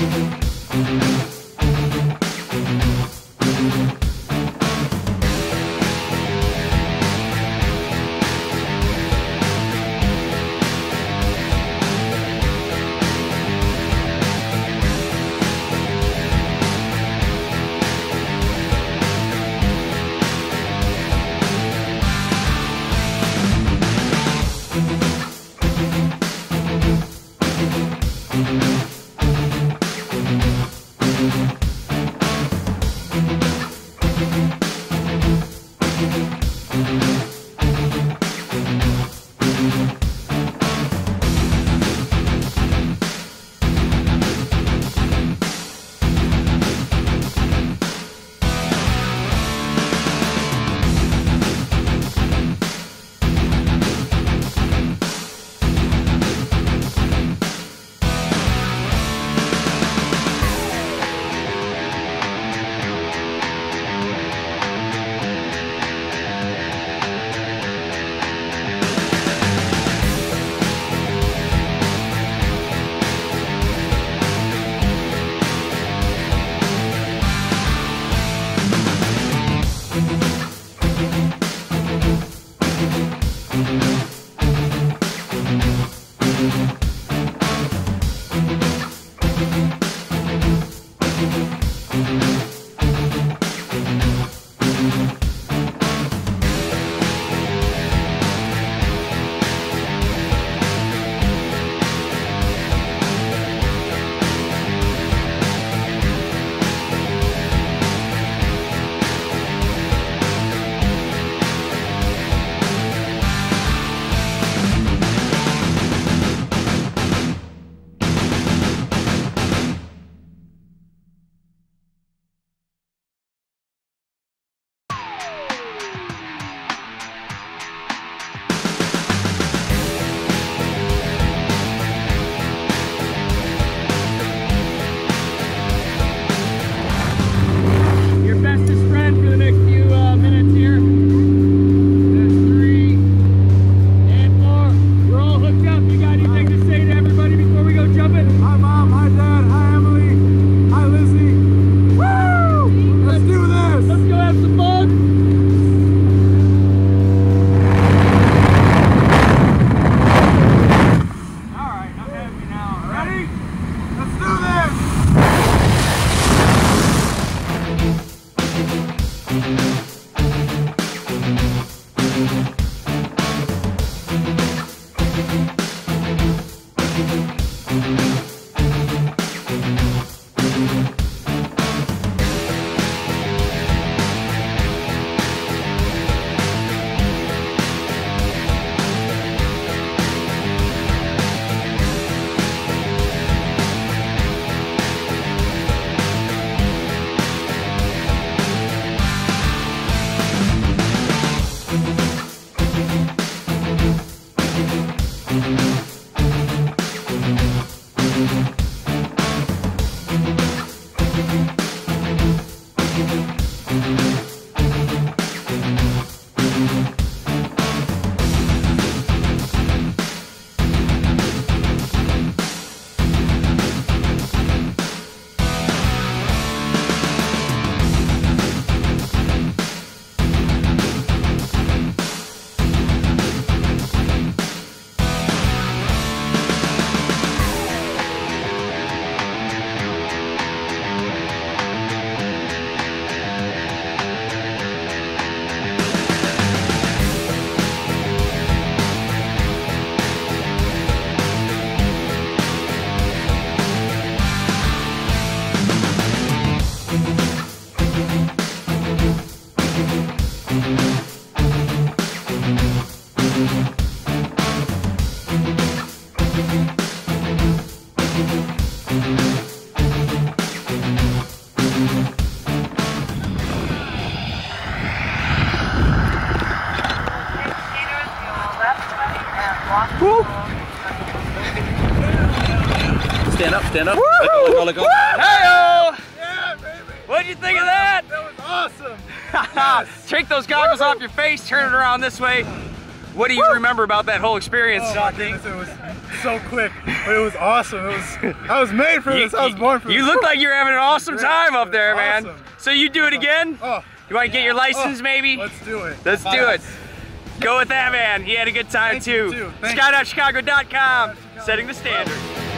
Your Stand up, stand up. Let go, let go, let. Hey-o! Yeah, baby. What'd you think of that? That was awesome. Take those goggles off your face, turn it around this way. What do you remember about that whole experience? Oh my goodness, it was so quick, but it was awesome. It was I was made for this. I was born for you this. You look like you're having an awesome Great. time up there, man. Awesome. So you do it again? Oh, You want to get your license, oh, maybe? Let's do it. Let's do it. Go with that, man. He had a good time Thank too. too. Thank you. Skydivechicago.com, setting the standard.